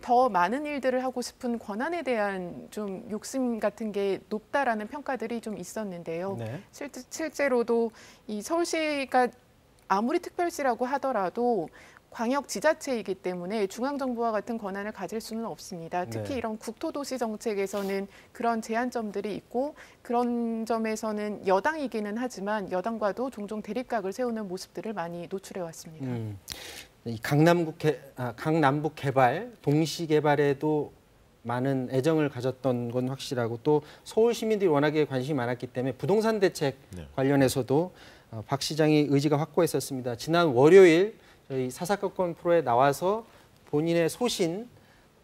더 많은 일들을 하고 싶은 권한에 대한 좀 욕심 같은 게 높다라는 평가들이 좀 있었는데요. 네. 실제, 실제로도 이 서울시가 아무리 특별시라고 하더라도 광역 지자체이기 때문에 중앙 정부와 같은 권한을 가질 수는 없습니다. 특히 네. 이런 국토도시 정책에서는 그런 제한점들이 있고 그런 점에서는 여당이기는 하지만 여당과도 종종 대립각을 세우는 모습들을 많이 노출해 왔습니다. 음, 이 강남북 개, 아, 강남북 개발 동시 개발에도 많은 애정을 가졌던 건 확실하고 또 서울 시민들이 워낙에 관심이 많았기 때문에 부동산 대책 네. 관련해서도 어, 박 시장이 의지가 확고했었습니다. 지난 월요일 저희 사사건건 프로에 나와서 본인의 소신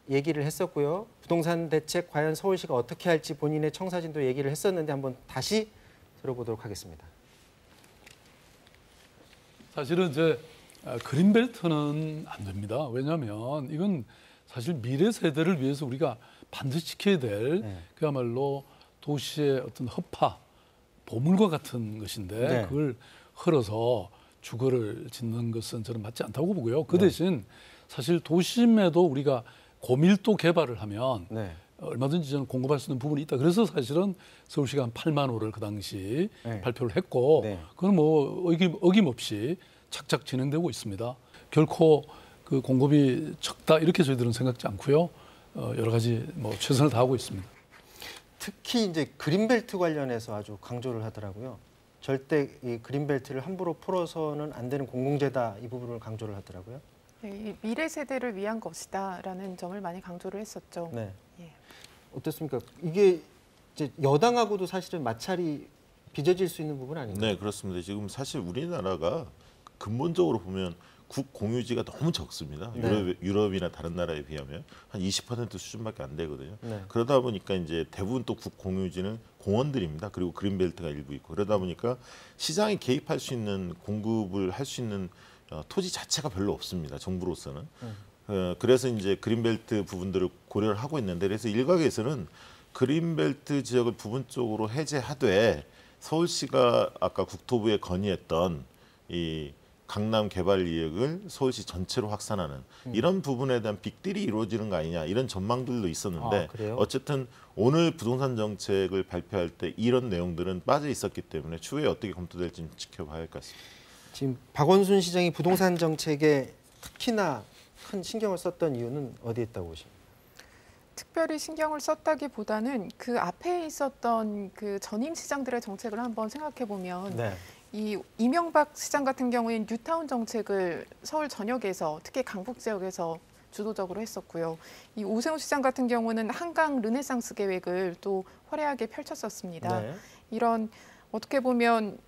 얘기를 했었고요. 부동산 대책 과연 서울시가 어떻게 할지 본인의 청사진도 얘기를 했었는데 한번 다시 들어보도록 하겠습니다. 사실은 이제 아, 그린벨트는 안 됩니다. 왜냐하면 이건 사실 미래 세대를 위해서 우리가 반드시 지켜야 될 네. 그야말로 도시의 어떤 허파, 보물과 같은 것인데 네. 그걸 헐어서 주거를 짓는 것은 저는 맞지 않다고 보고요. 그 네. 대신 사실 도심에도 우리가 고밀도 개발을 하면 네. 얼마든지 저는 공급할 수 있는 부분이 있다. 그래서 사실은 서울시가 한 8만 호를 그 당시 네. 발표를 했고 네. 그건 뭐 어김, 어김없이 착착 진행되고 있습니다. 결코 그 공급이 적다 이렇게 저희들은 생각지 않고요. 어, 여러 가지 뭐 최선을 다하고 있습니다. 특히 이제 그린벨트 관련해서 아주 강조를 하더라고요. 절대 이 그린벨트를 함부로 풀어서는 안 되는 공공재다 이 부분을 강조를 하더라고요. 네, 이 미래 세대를 위한 것이다라는 점을 많이 강조를 했었죠. 네. 예. 어떻습니까? 이게 이제 여당하고도 사실은 마찰이 빚어질 수 있는 부분 아닌가요? 네, 그렇습니다. 지금 사실 우리나라가 근본적으로 보면 국 공유지가 너무 적습니다. 네. 유럽, 유럽 이나 다른 나라에 비하면 한 20% 수준밖에 안 되거든요. 네. 그러다 보니까 이제 대부분 또 국 공유지는 공원들입니다. 그리고 그린벨트가 일부 있고 그러다 보니까 시장에 개입할 수 있는 공급을 할 수 있는 어, 토지 자체가 별로 없습니다. 정부로서는. 어, 그래서 이제 그린벨트 부분들을 고려를 하고 있는데 그래서 일각에서는 그린벨트 지역을 부분적으로 해제하되 서울시가 아까 국토부에 건의했던 이 강남 개발 이익을 서울시 전체로 확산하는 이런 부분에 대한 빅딜이 이루어지는 거 아니냐 이런 전망들도 있었는데 아? 어쨌든 오늘 부동산 정책을 발표할 때 이런 내용들은 빠져 있었기 때문에 추후에 어떻게 검토될지 좀 지켜봐야 할 것 같습니다. 지금 박원순 시장이 부동산 정책에 특히나 큰 신경을 썼던 이유는 어디에 있다고 보십니까? 특별히 신경을 썼다기보다는 그 앞에 있었던 그 전임 시장들의 정책을 한번 생각해 보면 네. 이 이명박 시장 같은 경우에는 뉴타운 정책을 서울 전역에서 특히 강북 지역에서 주도적으로 했었고요. 이 오세훈 시장 같은 경우는 한강 르네상스 계획을 또 화려하게 펼쳤었습니다. 네. 이런 어떻게 보면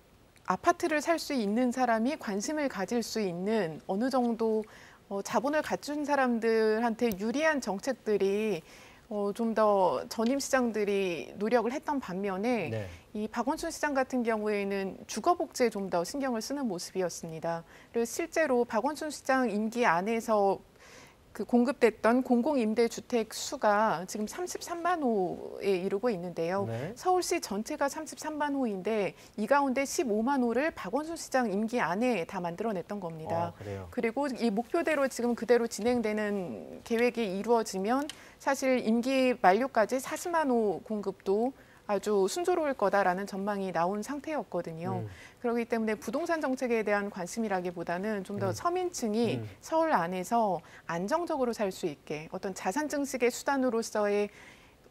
아파트를 살 수 있는 사람이 관심을 가질 수 있는 어느 정도 어, 자본을 갖춘 사람들한테 유리한 정책들이 어, 좀 더 전임 시장들이 노력을 했던 반면에 네. 이 박원순 시장 같은 경우에는 주거복지에 좀 더 신경을 쓰는 모습이었습니다. 실제로 박원순 시장 임기 안에서 그 공급됐던 공공임대주택 수가 지금 33만 호에 이르고 있는데요. 네. 서울시 전체가 33만 호인데 이 가운데 15만 호를 박원순 시장 임기 안에 다 만들어냈던 겁니다. 어, 그래요. 그리고 이 목표대로 지금 그대로 진행되는 계획이 이루어지면 사실 임기 만료까지 40만 호 공급도 아주 순조로울 거다라는 전망이 나온 상태였거든요. 음. 그렇기 때문에 부동산 정책에 대한 관심이라기보다는 좀더 음. 서민층이 음. 서울 안에서 안정적으로 살 수 있게 어떤 자산 증식의 수단으로서의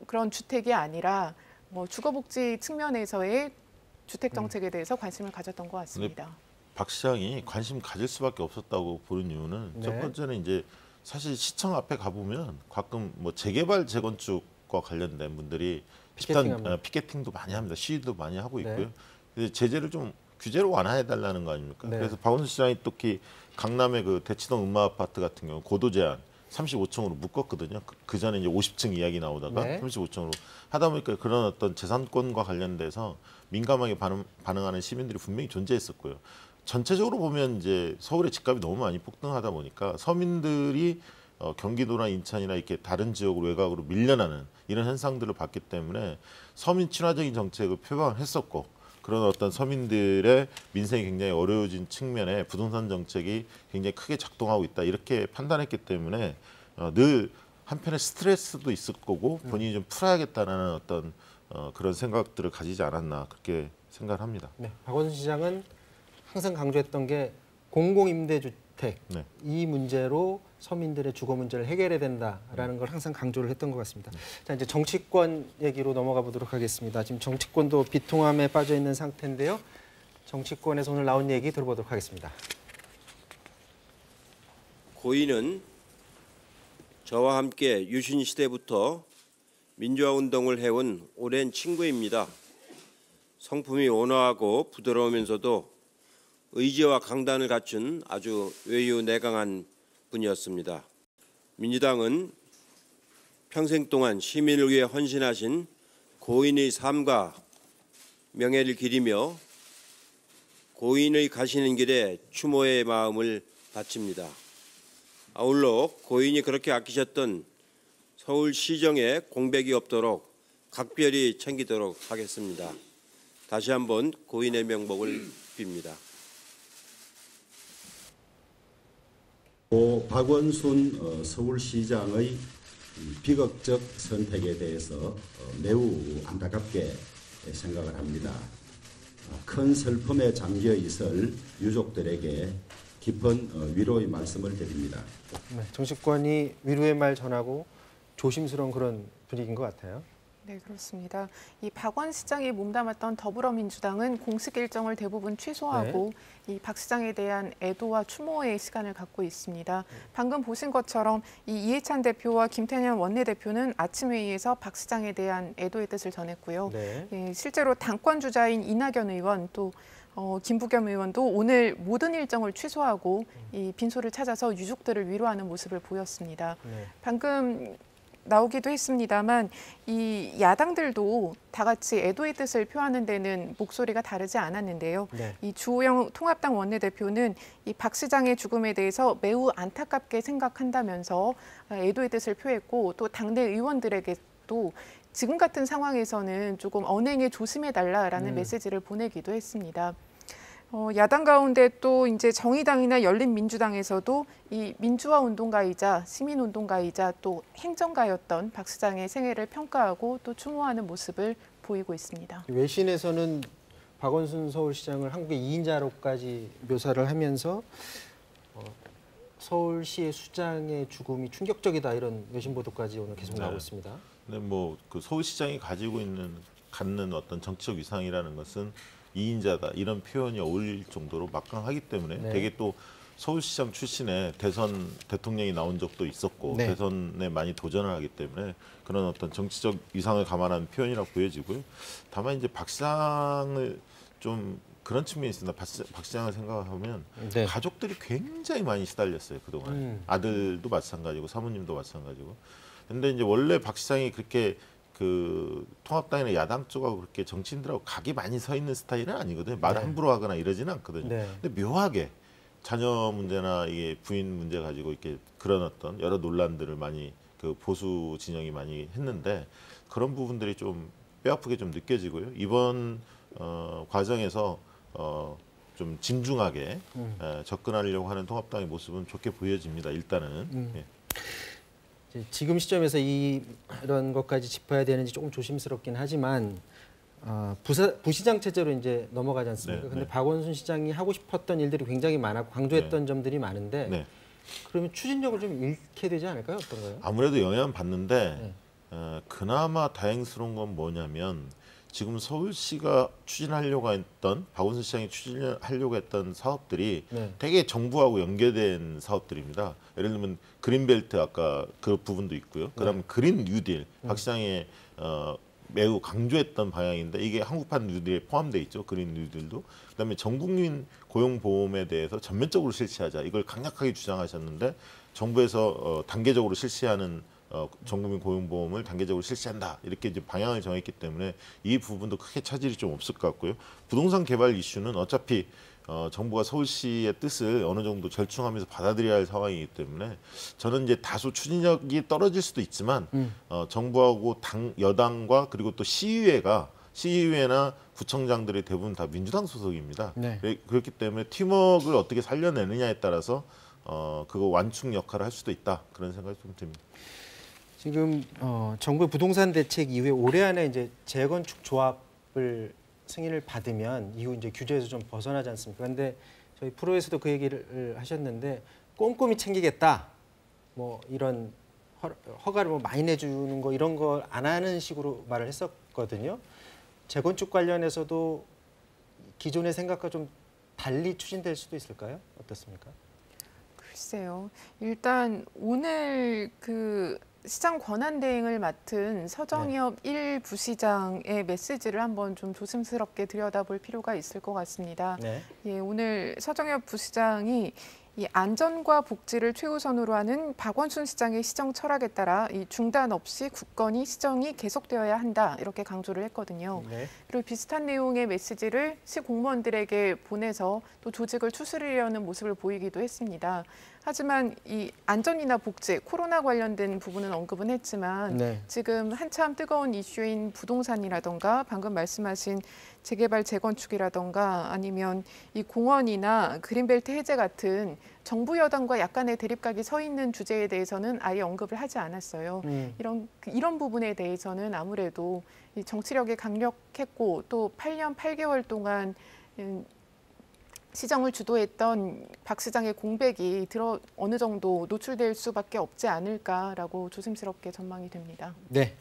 그런 주택이 아니라 뭐 주거복지 측면에서의 주택 정책에 대해서 관심을 가졌던 것 같습니다. 박 시장이 관심 가질 수밖에 없었다고 보는 이유는 네. 첫 번째는 이제 사실 시청 앞에 가보면 가끔 뭐 재개발 재건축과 관련된 분들이 피켓팅합니다. 어, 피켓팅도 많이 합니다. 시위도 많이 하고 네. 있고요. 그래서 제재를 좀 규제로 완화해 달라는 거 아닙니까? 네. 그래서 박원순 시장이 특히 강남의 그 대치동 음마 아파트 같은 경우 고도 제한 35층으로 묶었거든요. 그, 그 전에 이제 50층 이야기 나오다가 네. 35층으로 하다 보니까 그런 어떤 재산권과 관련돼서 민감하게 반응, 반응하는 시민들이 분명히 존재했었고요. 전체적으로 보면 이제 서울의 집값이 너무 많이 폭등하다 보니까 서민들이 어, 경기도나 인천이나 이렇게 다른 지역으로 외곽으로 밀려나는 이런 현상들을 봤기 때문에 서민 친화적인 정책을 표방했었고 그런 어떤 서민들의 민생이 굉장히 어려워진 측면에 부동산 정책이 굉장히 크게 작동하고 있다 이렇게 판단했기 때문에 어, 늘 한편에 스트레스도 있을 거고 본인이 좀 풀어야겠다는 어떤 어, 그런 생각들을 가지지 않았나 그렇게 생각을 합니다. 네. 박원순 시장은 항상 강조했던 게 공공임대주 택 네. 이 문제로 서민들의 주거 문제를 해결해야 된다라는 걸 항상 강조를 했던 것 같습니다. 자 이제 정치권 얘기로 넘어가 보도록 하겠습니다. 지금 정치권도 비통함에 빠져 있는 상태인데요. 정치권에서 오늘 나온 얘기 들어보도록 하겠습니다. 고인은 저와 함께 유신 시대부터 민주화 운동을 해온 오랜 친구입니다. 성품이 온화하고 부드러우면서도 의지와 강단을 갖춘 아주 외유내강한 분이었습니다. 민주당은 평생 동안 시민을 위해 헌신하신 고인의 삶과 명예를 기리며 고인의 가시는 길에 추모의 마음을 바칩니다. 아울러 고인이 그렇게 아끼셨던 서울시정에 공백이 없도록 각별히 챙기도록 하겠습니다. 다시 한번 고인의 명복을 빕니다. 고 박원순 어, 서울시장의 비극적 선택에 대해서 어, 매우 안타깝게 생각을 합니다. 어, 큰 슬픔에 잠겨 있을 유족들에게 깊은 어, 위로의 말씀을 드립니다. 네, 정치권이 위로의 말 전하고 조심스러운 그런 분위기인 것 같아요. 네, 그렇습니다. 이 박원 시장이 몸담았던 더불어민주당은 공식 일정을 대부분 취소하고 이박 시장에 대한 애도와 추모의 시간을 갖고 있습니다. 방금 보신 것처럼 이 이해찬 대표와 김태년 원내대표는 아침 회의에서 박 시장에 대한 애도의 뜻을 전했고요. 네. 예, 실제로 당권 주자인 이낙연 의원 또 어, 김부겸 의원도 오늘 모든 일정을 취소하고 이 빈소를 찾아서 유족들을 위로하는 모습을 보였습니다. 네. 방금 나오기도 했습니다만 이 야당들도 다 같이 애도의 뜻을 표하는 데는 목소리가 다르지 않았는데요. 네. 이 주호영 통합당 원내대표는 이 박 시장의 죽음에 대해서 매우 안타깝게 생각한다면서 애도의 뜻을 표했고 또 당내 의원들에게도 지금 같은 상황에서는 조금 언행에 조심해 달라라는 음. 메시지를 보내기도 했습니다. 어, 야당 가운데 또 이제 정의당이나 열린민주당에서도 이 민주화 운동가이자 시민 운동가이자 또 행정가였던 박 시장의 생애를 평가하고 또 추모하는 모습을 보이고 있습니다. 외신에서는 박원순 서울시장을 한국의 2인자로까지 묘사를 하면서 어, 서울시의 수장의 죽음이 충격적이다 이런 외신 보도까지 오늘 계속 네. 나오고 있습니다. 근데 뭐그 서울시장이 가지고 있는 갖는 어떤 정치적 위상이라는 것은 이인자다 이런 표현이 어울릴 정도로 막강하기 때문에 네. 되게 또 서울시장 출신의 대선 대통령이 나온 적도 있었고 네. 대선에 많이 도전을 하기 때문에 그런 어떤 정치적 위상을 감안한 표현이라고 보여지고요. 다만 이제 박 시장을 좀 그런 측면이 있습니다. 박, 시- 박 시장을 생각하면 네. 가족들이 굉장히 많이 시달렸어요 그동안 음. 아들도 마찬가지고 사모님도 마찬가지고 근데 이제 원래 박 시장이 그렇게 그 통합당이나 야당 쪽하고 그렇게 정치인들하고 각이 많이 서 있는 스타일은 아니거든요 말을 네. 함부로 하거나 이러지는 않거든요 네. 근데 묘하게 자녀 문제나 이게 부인 문제 가지고 이렇게 그런 어떤 여러 논란들을 많이 그 보수 진영이 많이 했는데 그런 부분들이 좀 뼈아프게 좀 느껴지고요 이번 어, 과정에서 어, 좀 진중하게 음. 에, 접근하려고 하는 통합당의 모습은 좋게 보여집니다. 일단은 음. 예. 지금 시점에서 이, 이런 것까지 짚어야 되는지 조금 조심스럽긴 하지만 어, 부사, 부시장 체제로 이제 넘어가지 않습니까? 네, 근데 네. 박원순 시장이 하고 싶었던 일들이 굉장히 많았고 강조했던 점들이 많은데 네. 그러면 추진력을 좀 잃게 되지 않을까요? 어떤가요? 아무래도 영향 받는데 네. 어, 그나마 다행스러운 건 뭐냐면 지금 서울시가 추진하려고 했던 박원순 시장이 추진하려고 했던 사업들이 네. 되게 정부하고 연계된 사업들입니다. 예를 들면 그린벨트 아까 그 부분도 있고요. 그다음 에 그린 뉴딜 박 시장의 어, 매우 강조했던 방향인데 이게 한국판 뉴딜에 포함돼 있죠. 그린 뉴딜도. 그다음에 전국민 고용보험에 대해서 전면적으로 실시하자 이걸 강력하게 주장하셨는데 정부에서 어, 단계적으로 실시하는 어, 전국민 고용보험을 단계적으로 실시한다 이렇게 이제 방향을 정했기 때문에 이 부분도 크게 차질이 좀 없을 것 같고요. 부동산 개발 이슈는 어차피 어, 정부가 서울시의 뜻을 어느 정도 절충하면서 받아들여야 할 상황이기 때문에 저는 이제 다소 추진력이 떨어질 수도 있지만 음. 어, 정부하고 당 여당과 그리고 또 시의회가 시의회나 구청장들이 대부분 다 민주당 소속입니다. 네. 그렇기 때문에 팀워크를 어떻게 살려내느냐에 따라서 어, 그거 완충 역할을 할 수도 있다 그런 생각이 좀 듭니다. 지금 어, 정부의 부동산 대책 이후에 올해 안에 이제 재건축 조합을 승인을 받으면 이후 이제 규제에서 좀 벗어나지 않습니까? 근데 저희 프로에서도 그 얘기를 하셨는데 꼼꼼히 챙기겠다. 뭐 이런 허, 허가를 뭐 많이 내주는 거 이런 걸 안 하는 식으로 말을 했었거든요. 재건축 관련해서도 기존의 생각과 좀 달리 추진될 수도 있을까요? 어떻습니까? 글쎄요. 일단 오늘 그 시장 권한 대행을 맡은 서정엽 일 부시장의 메시지를 한번 좀 조심스럽게 들여다볼 필요가 있을 것 같습니다. 네. 예, 오늘 서정엽 부시장이 이 안전과 복지를 최우선으로 하는 박원순 시장의 시정 철학에 따라 이 중단 없이 굳건히 시정이 계속되어야 한다 이렇게 강조를 했거든요. 네. 그리고 비슷한 내용의 메시지를 시 공무원들에게 보내서 또 조직을 추스리려는 모습을 보이기도 했습니다. 하지만 이 안전이나 복지, 코로나 관련된 부분은 언급은 했지만 네. 지금 한참 뜨거운 이슈인 부동산이라던가 방금 말씀하신 재개발 재건축이라던가 아니면 이 공원이나 그린벨트 해제 같은 정부 여당과 약간의 대립각이 서 있는 주제에 대해서는 아예 언급을 하지 않았어요. 음. 이런 그 이런 부분에 대해서는 아무래도 이 정치력이 강력했고 또 8년 8개월 동안 음, 시정을 주도했던 박 시장의 공백이 들어 어느 정도 노출될 수밖에 없지 않을까라고 조심스럽게 전망이 됩니다. 네.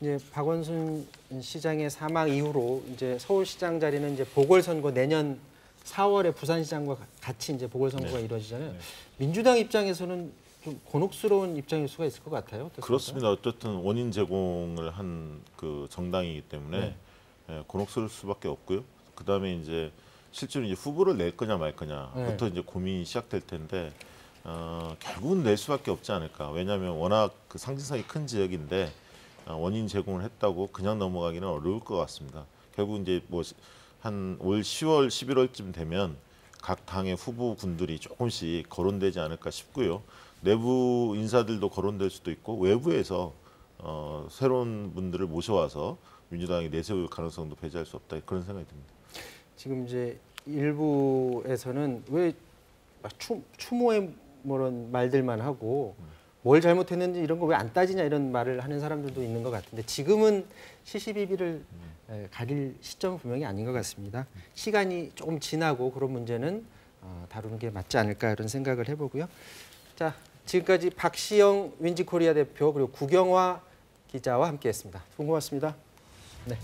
이제 박원순 시장의 사망 이후로 이제 서울시장 자리는 이제 보궐선거 내년 4월에 부산시장과 같이 이제 보궐선거가 네. 이루어지잖아요. 민주당 입장에서는 좀 곤혹스러운 입장일 수가 있을 것 같아요. 어떻습니까? 그렇습니다. 어쨌든 원인 제공을 한 그 정당이기 때문에 네. 예, 곤혹스러울 수밖에 없고요. 그 다음에 이제 실제로 이제 후보를 낼 거냐 말 거냐부터 네. 이제 고민이 시작될 텐데 어, 결국은 낼 수밖에 없지 않을까. 왜냐하면 워낙 그 상징성이 큰 지역인데 어, 원인 제공을 했다고 그냥 넘어가기는 어려울 것 같습니다. 결국 이제 뭐 한 올 10월, 11월쯤 되면 각 당의 후보군들이 조금씩 거론되지 않을까 싶고요. 내부 인사들도 거론될 수도 있고 외부에서 어, 새로운 분들을 모셔와서 민주당이 내세울 가능성도 배제할 수 없다 그런 생각이 듭니다. 지금 이제 일부에서는 왜막 추, 추모의 뭐런 말들만 하고 뭘 잘못했는지 이런 거 왜 안 따지냐 이런 말을 하는 사람들도 있는 것 같은데 지금은 시시비비를 에, 가릴 시점은 분명히 아닌 것 같습니다. 시간이 조금 지나고 그런 문제는 어, 다루는 게 맞지 않을까 이런 생각을 해보고요. 자 지금까지 박시영 윈지코리아 대표 그리고 구경화 기자와 함께했습니다. 고맙습니다. 네.